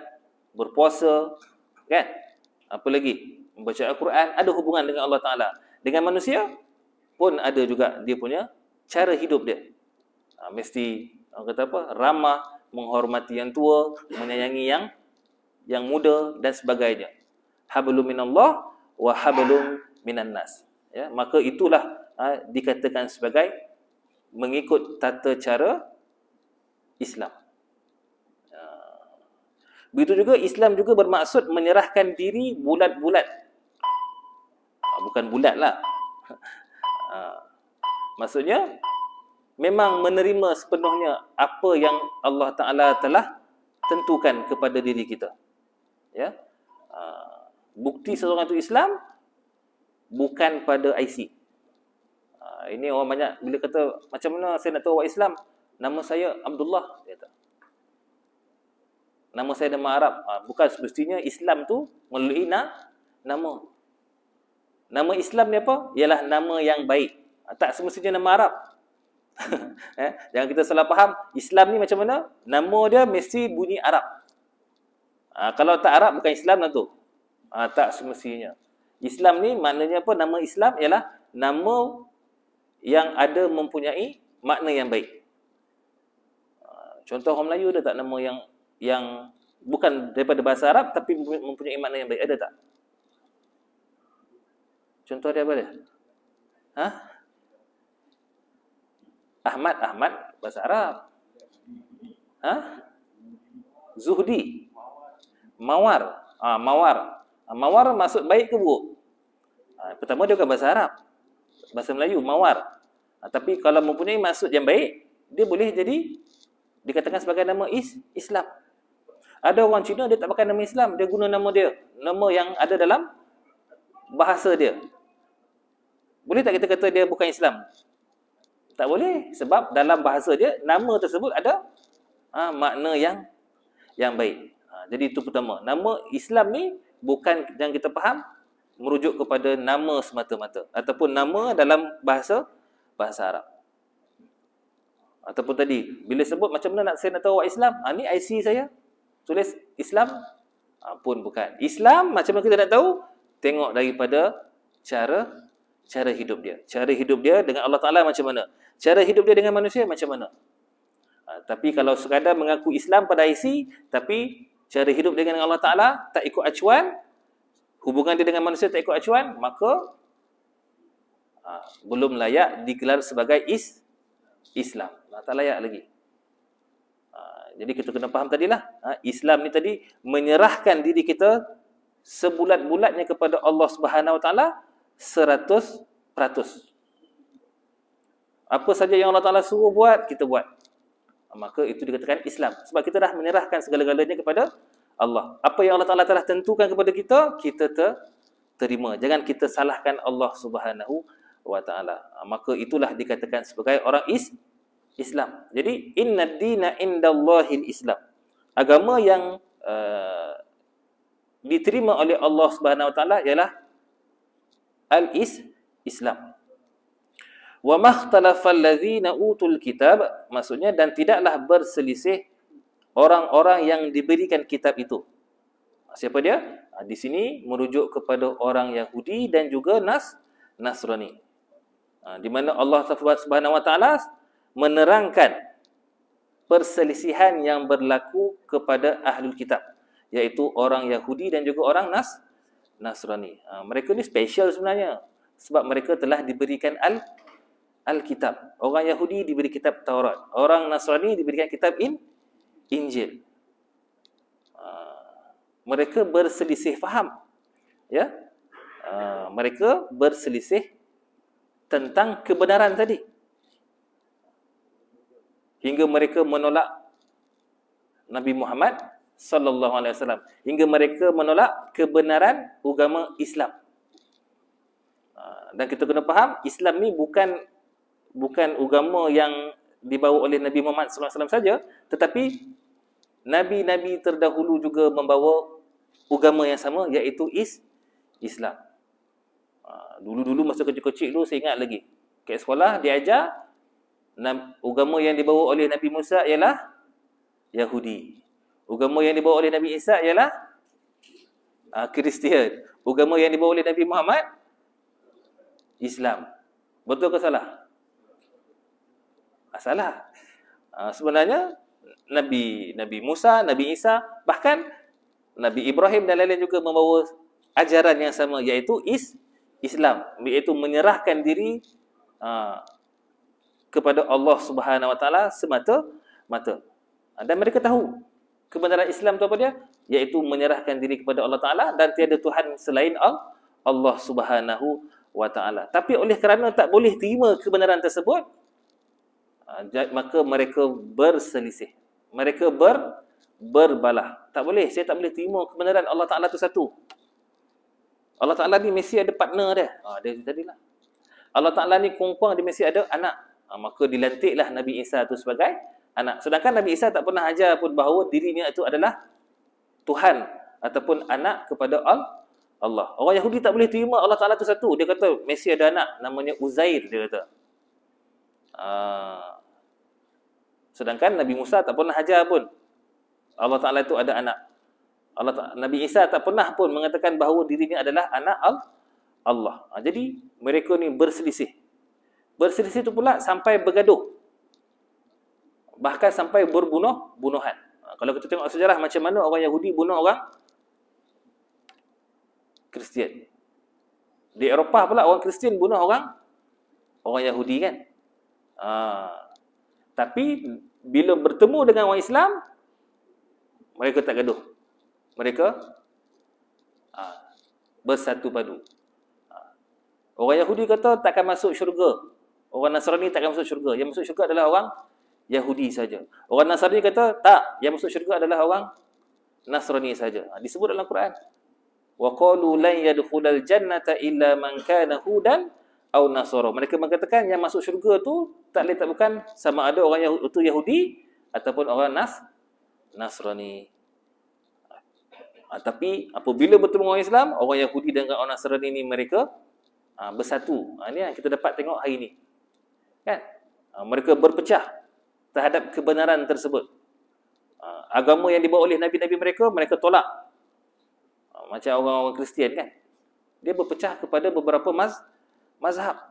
S1: berpuasa kan apa lagi membaca Al-Quran ada hubungan dengan Allah Taala. Dengan manusia pun ada juga dia punya cara hidup dia. Ha, mesti orang kata apa? ramah, menghormati yang tua, menyayangi yang yang muda dan sebagainya. Hablum minallah wa hablum minan nas. Ya, maka itulah ha, dikatakan sebagai mengikut tata cara Islam. Ha, begitu juga Islam juga bermaksud menyerahkan diri bulat-bulat bukan bulat lah. Ha. Maksudnya, memang menerima sepenuhnya apa yang Allah Ta'ala telah tentukan kepada diri kita. Ya. Bukti seseorang itu Islam, bukan pada IC. Ha. Ini orang banyak, bila kata, macam mana saya nak tahu orang Islam? Nama saya Abdullah. Dia kata. Nama saya nama Arab. Bukan semestinya Islam tu melalui nama. Nama Islam ni apa? Ialah nama yang baik. Ah, tak semestinya nama Arab. eh, jangan kita salah faham. Islam ni macam mana? Nama dia mesti bunyi Arab. Ha, kalau tak Arab bukan Islam lah tu. Ha, tak semestinya. Islam ni maknanya apa? Nama Islam ialah nama yang ada mempunyai makna yang baik. Ha, contoh orang Melayu ada tak nama yang yang bukan daripada bahasa Arab tapi mempunyai makna yang baik? Ada tak? Contoh dia apa dia? Ha? Ahmad, Ahmad bahasa Arab. Ha? Zuhdi. Mawar. Ah, ha, mawar. Ha, mawar maksud baik ke buruk? Ha, pertama dia bukan bahasa Arab. Bahasa Melayu, mawar. Ha, tapi kalau mempunyai maksud yang baik, dia boleh jadi dikatakan sebagai nama is Islam. Ada orang Cina dia tak pakai nama Islam, dia guna nama dia, nama yang ada dalam bahasa dia. Boleh tak kita kata dia bukan Islam? Tak boleh sebab dalam bahasa dia nama tersebut ada ha, makna yang yang baik. Ha, jadi itu pertama. Nama Islam ni bukan yang kita faham merujuk kepada nama semata-mata ataupun nama dalam bahasa bahasa Arab. Ataupun tadi bila sebut macam mana nak saya nak tahu awak Islam? Ha, ni IC saya. Tulis Islam ha, pun bukan. Islam macam mana kita nak tahu? Tengok daripada cara cara hidup dia. Cara hidup dia dengan Allah Ta'ala macam mana? Cara hidup dia dengan manusia macam mana? Ha, tapi kalau sekadar mengaku Islam pada IC, tapi cara hidup dia dengan Allah Ta'ala tak ikut acuan, hubungan dia dengan manusia tak ikut acuan, maka ha, belum layak digelar sebagai is Islam. Ha, tak layak lagi. Ha, jadi kita kena faham tadilah. Ha, Islam ni tadi menyerahkan diri kita sebulat-bulatnya kepada Allah Subhanahu Wa Ta'ala seratus peratus. Apa saja yang Allah Ta'ala suruh buat, kita buat. Maka itu dikatakan Islam. Sebab kita dah menyerahkan segala-galanya kepada Allah. Apa yang Allah Ta'ala telah tentukan kepada kita, kita ter terima. Jangan kita salahkan Allah Subhanahu wa Ta'ala. Maka itulah dikatakan sebagai orang is Islam. Jadi, inna dina indallahil Islam. Agama yang uh, diterima oleh Allah Subhanahu wa Ta'ala ialah al-is Islam. Wa makhtalafal ladzina utul kitab maksudnya dan tidaklah berselisih orang-orang yang diberikan kitab itu. Siapa dia? Ha, di sini merujuk kepada orang Yahudi dan juga Nas Nasrani. Ha, di mana Allah Subhanahu Wa Taala menerangkan perselisihan yang berlaku kepada ahlul kitab iaitu orang Yahudi dan juga orang Nas Nasrani. Ha, mereka ni special sebenarnya sebab mereka telah diberikan al Alkitab. Orang Yahudi diberi kitab Taurat. Orang Nasrani diberikan kitab in Injil. Uh, mereka berselisih faham. Ya. Uh, mereka berselisih tentang kebenaran tadi. Hingga mereka menolak Nabi Muhammad sallallahu alaihi wasallam. Hingga mereka menolak kebenaran agama Islam. Uh, dan kita kena faham Islam ni bukan bukan agama yang dibawa oleh Nabi Muhammad SAW saja, tetapi Nabi-Nabi terdahulu juga membawa agama yang sama, iaitu is Islam. Ha, dulu-dulu masa kecil-kecil dulu saya ingat lagi. Kat sekolah diajar agama yang dibawa oleh Nabi Musa ialah Yahudi. Agama yang dibawa oleh Nabi Isa ialah ha, Kristian. Agama yang dibawa oleh Nabi Muhammad Islam. Betul ke salah? salah. Uh, sebenarnya Nabi Nabi Musa, Nabi Isa, bahkan Nabi Ibrahim dan lain-lain juga membawa ajaran yang sama iaitu is Islam, iaitu menyerahkan diri uh, kepada Allah Subhanahu Wa Taala semata-mata. Uh, dan mereka tahu kebenaran Islam itu apa dia? Iaitu menyerahkan diri kepada Allah Taala dan tiada tuhan selain Allah Subhanahu Wa Taala. Tapi oleh kerana tak boleh terima kebenaran tersebut, Ah, maka mereka berselisih. Mereka ber berbalah. Tak boleh, saya tak boleh terima kebenaran Allah Taala tu satu. Allah Taala ni mesti ada partner dia. Ah dia tadilah. Allah Taala ni kongkuang dia mesti ada anak. Ha, maka dilantiklah Nabi Isa tu sebagai anak. Sedangkan Nabi Isa tak pernah ajar pun bahawa dirinya itu adalah Tuhan ataupun anak kepada Allah. Orang Yahudi tak boleh terima Allah Taala tu satu. Dia kata mesti ada anak namanya Uzair dia kata. Ah Sedangkan Nabi Musa tak pernah ajar pun Allah Taala itu ada anak. Allah Nabi Isa tak pernah pun mengatakan bahawa dirinya adalah anak Allah. Ha, jadi mereka ni berselisih. Berselisih itu pula sampai bergaduh. Bahkan sampai berbunuh bunuhan. Ha, kalau kita tengok sejarah macam mana orang Yahudi bunuh orang Kristian. Di Eropah pula orang Kristian bunuh orang orang Yahudi kan. Ha, tapi bila bertemu dengan orang Islam, mereka tak gaduh. Mereka ha, bersatu padu. Ha. Orang Yahudi kata takkan masuk syurga. Orang Nasrani takkan masuk syurga. Yang masuk syurga adalah orang Yahudi saja. Orang Nasrani kata tak, yang masuk syurga adalah orang Nasrani saja. Ha, disebut dalam Quran. Wa qalu lan yadkhulal jannata illa man kana hudan au nasara. Mereka mengatakan yang masuk syurga tu tak lain tak bukan sama ada orang Yahudi itu Yahudi ataupun orang Nas Nasrani. Ha, tapi apabila bertemu orang Islam, orang Yahudi dengan orang Nasrani ni mereka ha, bersatu. Ha, ini yang kita dapat tengok hari ini. Kan? Ha, mereka berpecah terhadap kebenaran tersebut. Ha, agama yang dibawa oleh nabi-nabi mereka, mereka tolak. Ha, macam orang-orang Kristian kan? Dia berpecah kepada beberapa mas mazhab.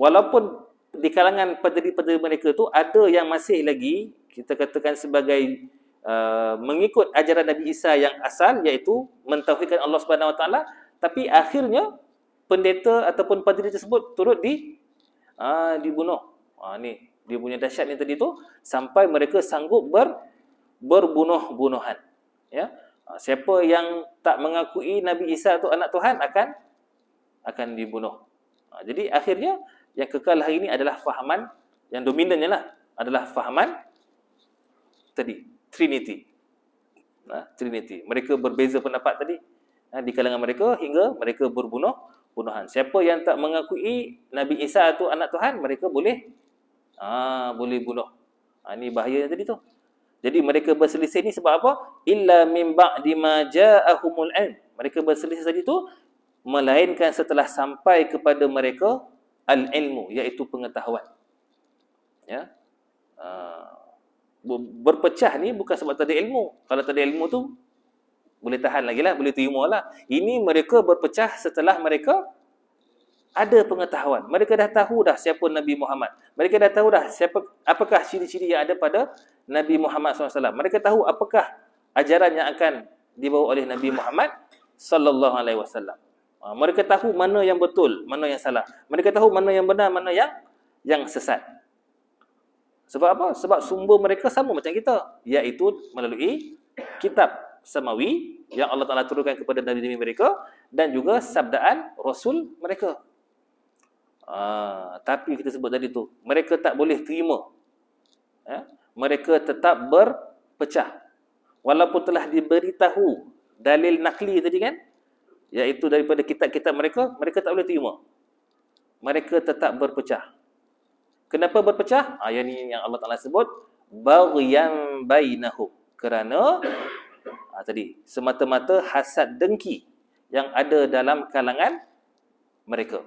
S1: Walaupun di kalangan pendiri-pendiri mereka tu ada yang masih lagi kita katakan sebagai uh, mengikut ajaran Nabi Isa yang asal iaitu mentauhidkan Allah Subhanahu Wa Taala tapi akhirnya pendeta ataupun pendiri tersebut turut di uh, dibunuh. Ha uh, ni dia punya dahsyat ni tadi tu sampai mereka sanggup ber berbunuh-bunuhan. Ya. Uh, siapa yang tak mengakui Nabi Isa tu anak Tuhan akan akan dibunuh. Ha, jadi akhirnya yang kekal hari ini adalah fahaman yang dominannya lah adalah fahaman tadi Trinity. Ha, Trinity. Mereka berbeza pendapat tadi ha, di kalangan mereka hingga mereka berbunuh bunuhan. Siapa yang tak mengakui Nabi Isa itu anak Tuhan, mereka boleh ha, boleh bunuh. Ha, ini bahaya yang tadi tu. Jadi mereka berselisih ni sebab apa? Illa min ba'di ma ja'ahumul ilm. Mereka berselisih tadi tu melainkan setelah sampai kepada mereka al-ilmu iaitu pengetahuan. Ya. Uh, berpecah ni bukan sebab tak ada ilmu. Kalau tak ada ilmu tu boleh tahan lagi lah, boleh terima lah. Ini mereka berpecah setelah mereka ada pengetahuan. Mereka dah tahu dah siapa Nabi Muhammad. Mereka dah tahu dah siapa apakah ciri-ciri yang ada pada Nabi Muhammad SAW. Mereka tahu apakah ajaran yang akan dibawa oleh Nabi Muhammad sallallahu alaihi wasallam. Ha, mereka tahu mana yang betul, mana yang salah. Mereka tahu mana yang benar, mana yang yang sesat. Sebab apa? Sebab sumber mereka sama macam kita, iaitu melalui kitab samawi yang Allah Taala turunkan kepada nabi-nabi mereka dan juga sabdaan rasul mereka. Uh, tapi kita sebut tadi tu, mereka tak boleh terima. Ya? Mereka tetap berpecah walaupun telah diberitahu dalil nakli tadi kan iaitu daripada kitab-kitab mereka mereka tak boleh terima mereka tetap berpecah kenapa berpecah ah yang ni yang Allah Taala sebut baghyan bainahum kerana ah, tadi semata-mata hasad dengki yang ada dalam kalangan mereka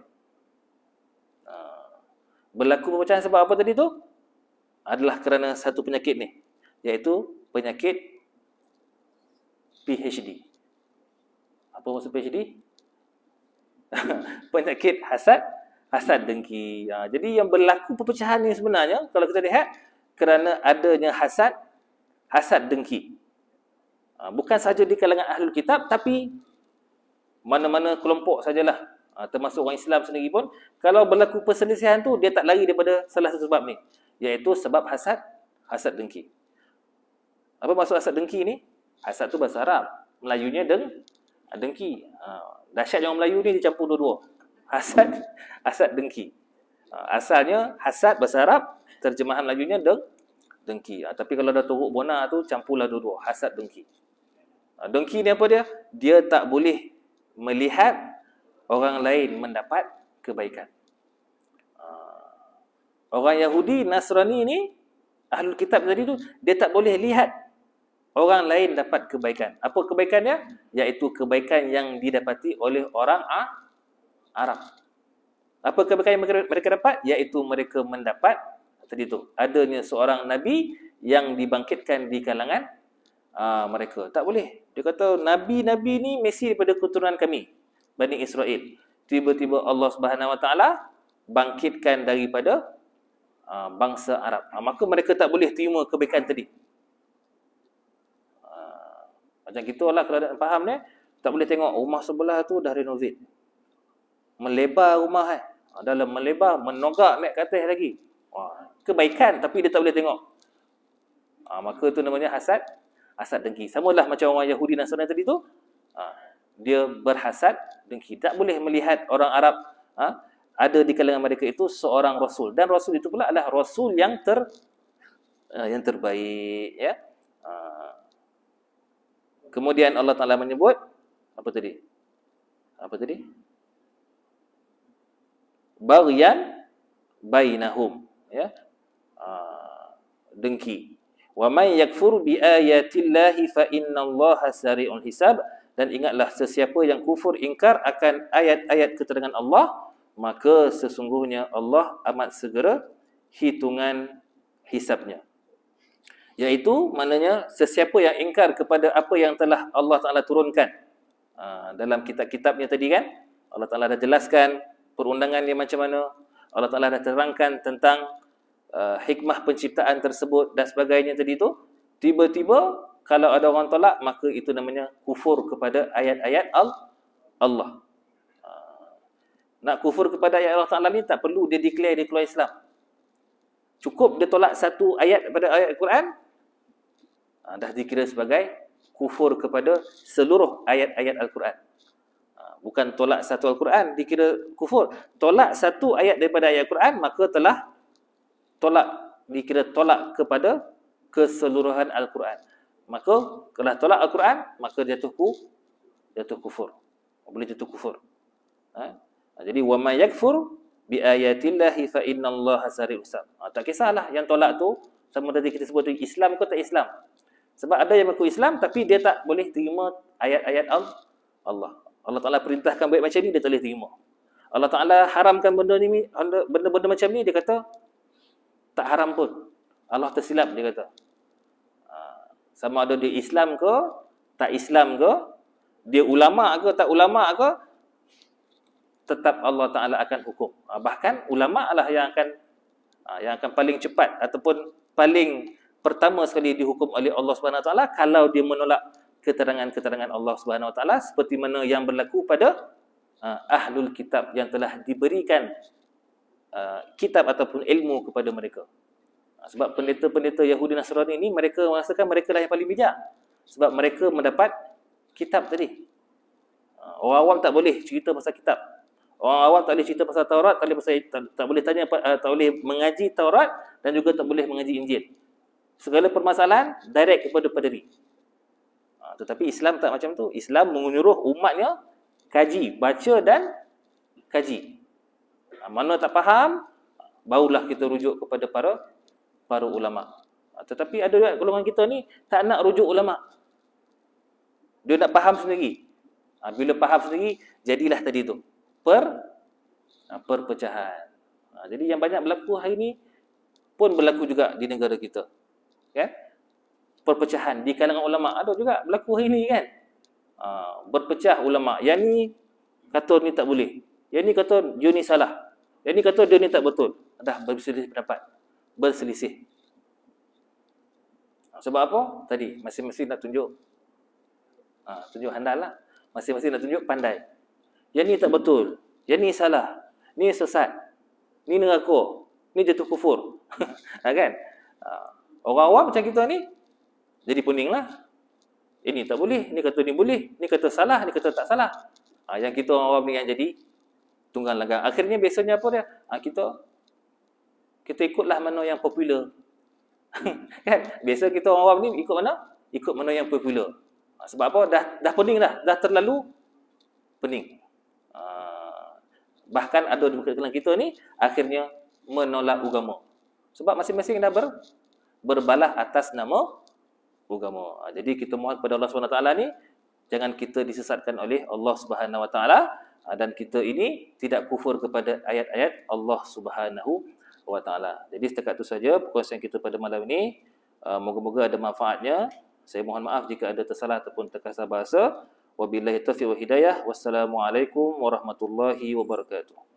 S1: ah, berlaku perpecahan sebab apa tadi tu adalah kerana satu penyakit ni iaitu penyakit PhD. Apa maksud PhD? Penyakit hasad, hasad dengki. Ha, jadi yang berlaku perpecahan ni sebenarnya kalau kita lihat kerana adanya hasad, hasad dengki. Ha, bukan saja di kalangan ahli kitab tapi mana-mana kelompok sajalah. Ha, termasuk orang Islam sendiri pun kalau berlaku perselisihan tu dia tak lari daripada salah satu sebab ni iaitu sebab hasad, hasad dengki. Apa maksud hasad dengki ni? Hasad tu bahasa Arab. Melayunya deng dengki. Ha, dahsyat orang Melayu ni dicampur dua-dua. Hasad, hasad dengki. Ha, asalnya hasad bahasa Arab, terjemahan Melayunya deng dengki. Ha, tapi kalau dah turuk bona tu campurlah dua-dua, hasad dengki. Ha, dengki ni apa dia? Dia tak boleh melihat orang lain mendapat kebaikan. Orang Yahudi, Nasrani ni, Ahlul Kitab tadi tu, dia tak boleh lihat orang lain dapat kebaikan. Apa kebaikannya? Iaitu kebaikan yang didapati oleh orang Arab. Apa kebaikan yang mereka dapat? Iaitu mereka mendapat tadi tu adanya seorang nabi yang dibangkitkan di kalangan uh, mereka. Tak boleh. Dia kata nabi-nabi ni mesti daripada keturunan kami, Bani Israel. Tiba-tiba Allah Subhanahu Wa Taala bangkitkan daripada uh, bangsa Arab. Uh, maka mereka tak boleh terima kebaikan tadi. Macam kita lah kalau ada faham ni, tak boleh tengok rumah sebelah tu dah renovate. Melebar rumah eh. Dalam melebar, menogak naik ke atas lagi. Wah, kebaikan tapi dia tak boleh tengok. Ha, maka tu namanya hasad, hasad dengki. Sama lah macam orang Yahudi dan Nasrani tadi tu. Ha, dia berhasad dengki. Tak boleh melihat orang Arab ha, ada di kalangan mereka itu seorang rasul dan rasul itu pula adalah rasul yang ter uh, yang terbaik ya. Kemudian Allah Taala menyebut apa tadi? Apa tadi? Baghyan bainahum, ya. Uh, dengki. Wa may yakfur bi ayatillahi fa innallaha sari'ul hisab dan ingatlah sesiapa yang kufur ingkar akan ayat-ayat keterangan Allah maka sesungguhnya Allah amat segera hitungan hisabnya iaitu maknanya sesiapa yang ingkar kepada apa yang telah Allah Taala turunkan uh, dalam kitab-kitabnya tadi kan Allah Taala dah jelaskan perundangan dia macam mana. Allah Taala dah terangkan tentang uh, hikmah penciptaan tersebut dan sebagainya tadi tu. Tiba-tiba kalau ada orang tolak maka itu namanya kufur kepada ayat-ayat Allah. Uh, nak kufur kepada ayat Allah Taala ni tak perlu dia declare dia keluar Islam. Cukup dia tolak satu ayat daripada ayat Al-Quran ha, dah dikira sebagai kufur kepada seluruh ayat-ayat Al-Quran. Bukan tolak satu Al-Quran dikira kufur. Tolak satu ayat daripada ayat Al-Quran maka telah tolak dikira tolak kepada keseluruhan Al-Quran. Maka kalau tolak Al-Quran maka jatuh ku jatuh kufur. Boleh jatuh kufur. Ha? ha jadi wa may yakfur bi ayatillahi fa innallaha sari'ul hisab. Ha, tak kisahlah yang tolak tu sama tadi kita sebut tu Islam ke tak Islam. Sebab ada yang mengaku Islam tapi dia tak boleh terima ayat-ayat Allah. Allah Taala perintahkan baik macam ni dia tak boleh terima. Allah Taala haramkan benda ni benda-benda macam ni dia kata tak haram pun. Allah tersilap dia kata. Ha, sama ada dia Islam ke, tak Islam ke, dia ulama ke, tak ulama ke, tetap Allah Taala akan hukum. Ha, bahkan ulama lah yang akan ha, yang akan paling cepat ataupun paling pertama sekali dihukum oleh Allah Subhanahu Wa Taala kalau dia menolak keterangan-keterangan Allah Subhanahu Wa Taala seperti mana yang berlaku pada uh, ahlul kitab yang telah diberikan uh, kitab ataupun ilmu kepada mereka. Uh, sebab pendeta-pendeta Yahudi Nasrani ini mereka merasakan mereka lah yang paling bijak. Sebab mereka mendapat kitab tadi. Uh, orang awam tak boleh cerita pasal kitab. Orang awam tak boleh cerita pasal Taurat, tak boleh pasal tak, tak boleh tanya uh, tak boleh mengaji Taurat dan juga tak boleh mengaji Injil. Segala permasalahan direct kepada paderi. Tetapi Islam tak macam tu. Islam menyuruh umatnya kaji, baca dan kaji. Ha, mana tak faham, barulah kita rujuk kepada para para ulama. Ha, tetapi ada juga golongan kita ni tak nak rujuk ulama. Dia nak faham sendiri. Ha, bila faham sendiri, jadilah tadi tu. Per perpecahan. Jadi yang banyak berlaku hari ni pun berlaku juga di negara kita. Kan? Perpecahan. Di kalangan ulama ada juga berlaku hari ni kan? Uh, berpecah ulama. Yang ni kata ni tak boleh. Yang ni kata dia ni salah. Yang ni kata dia ni tak betul. Dah berselisih pendapat. Berselisih. Uh, sebab apa? Tadi masing-masing nak tunjuk. Uh, tunjuk handal lah. Masing-masing nak tunjuk pandai. Yang ni tak betul. Yang ni salah. Ni sesat. Ni neraka. Ni jatuh kufur. Kan? Uh, orang awam macam kita ni jadi pening lah. Ini tak boleh, ni kata ni boleh, ni kata salah, ni kata tak salah. Ha, yang kita orang awam ni yang jadi tunggang langgang. Akhirnya biasanya apa dia? Ha, kita kita ikutlah mana yang popular. kan? Biasa kita orang awam ni ikut mana? Ikut mana yang popular. Ha, sebab apa? Dah dah pening dah. Dah terlalu pening. Ha, bahkan ada di kalangan kita ni akhirnya menolak agama. Sebab masing-masing dah ber, berbalah atas nama agama. Ha, jadi kita mohon kepada Allah SWT ni jangan kita disesatkan oleh Allah Subhanahu Wa Taala ha, dan kita ini tidak kufur kepada ayat-ayat Allah Subhanahu Wa Taala. Jadi setakat itu saja perkongsian kita pada malam ini. Ha, moga-moga ada manfaatnya. Saya mohon maaf jika ada tersalah ataupun terkasar bahasa. Wabillahi taufiq wa hidayah. Wassalamualaikum warahmatullahi wabarakatuh.